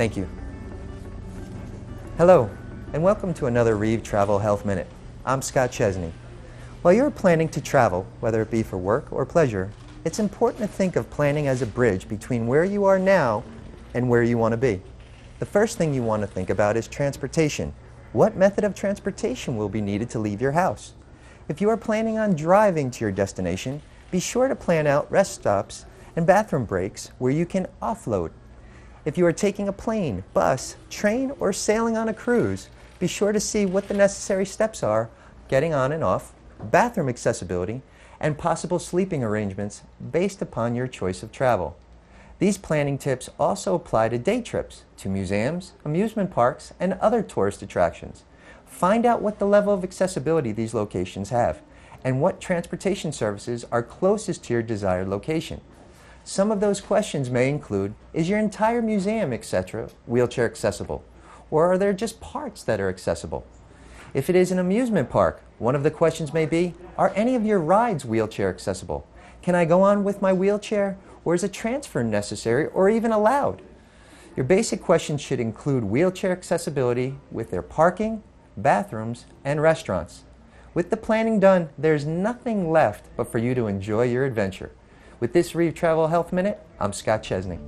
Thank you. Hello, and welcome to another Reeve Travel Health Minute. I'm Scott Chesney. While you're planning to travel, whether it be for work or pleasure, it's important to think of planning as a bridge between where you are now and where you want to be. The first thing you want to think about is transportation. What method of transportation will be needed to leave your house? If you are planning on driving to your destination, be sure to plan out rest stops and bathroom breaks where you can offload. If you are taking a plane, bus, train, or sailing on a cruise, be sure to see what the necessary steps are getting on and off, bathroom accessibility, and possible sleeping arrangements based upon your choice of travel. These planning tips also apply to day trips to museums, amusement parks, and other tourist attractions. Find out what the level of accessibility these locations have and what transportation services are closest to your desired location. Some of those questions may include, is your entire museum, etc., wheelchair accessible? Or are there just parts that are accessible? If it is an amusement park, one of the questions may be, are any of your rides wheelchair accessible? Can I go on with my wheelchair? Or is a transfer necessary or even allowed? Your basic questions should include wheelchair accessibility with their parking, bathrooms, and restaurants. With the planning done, there's nothing left but for you to enjoy your adventure. With this Reeve Travel Health Minute, I'm Scott Chesney.